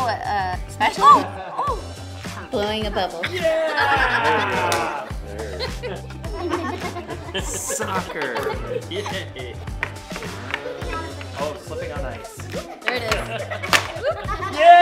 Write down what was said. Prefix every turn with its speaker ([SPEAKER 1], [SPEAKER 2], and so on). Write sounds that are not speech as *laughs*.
[SPEAKER 1] Oh, uh, uh, special? Oh, oh, oh. Blowing a bubble. *laughs*
[SPEAKER 2] Soccer. Yay. Oh, slipping on ice.
[SPEAKER 1] There it is. *laughs*
[SPEAKER 2] Yeah!